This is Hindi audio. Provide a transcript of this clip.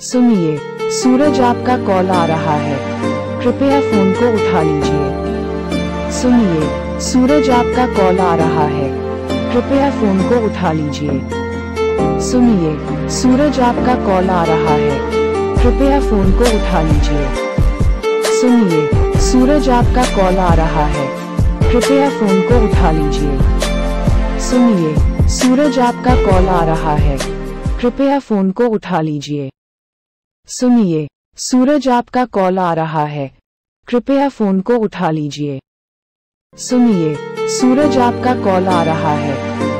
सुनिए, सूरज आपका कॉल आ रहा है। कृपया फ़ोन को उठा लीजिए। सुनिए, सूरज आपका कॉल आ रहा है। कृपया फ़ोन को उठा लीजिए। सुनिए, सूरज आपका कॉल आ रहा है। कृपया फ़ोन को उठा लीजिए। सुनिए, सूरज आपका कॉल आ रहा है। कृपया फ़ोन को उठा लीजिए। सुनिए, सूरज आपका कॉल आ रहा है। कृपया फ़ोन को उठा लीजिए। सुनिए, सूरज आपका कॉल आ रहा है। कृपया फ़ोन को उठा लीजिए। सुनिए, सूरज आपका कॉल आ रहा है।